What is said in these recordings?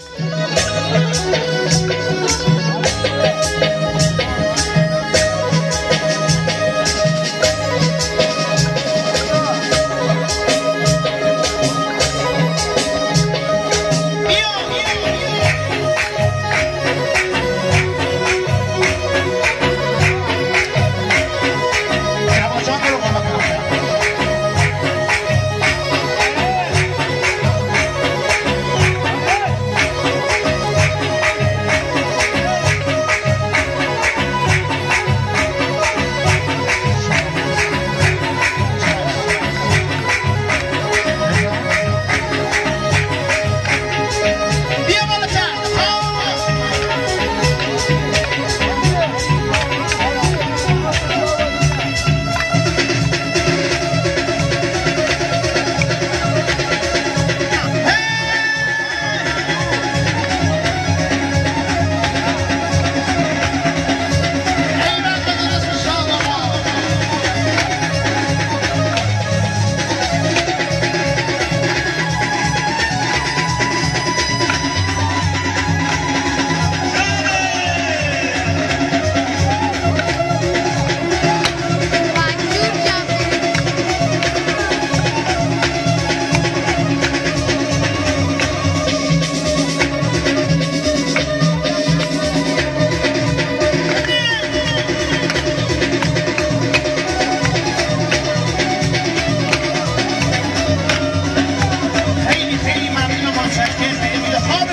Thank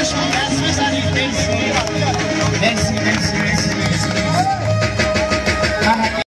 Swiss, that's Swiss, and you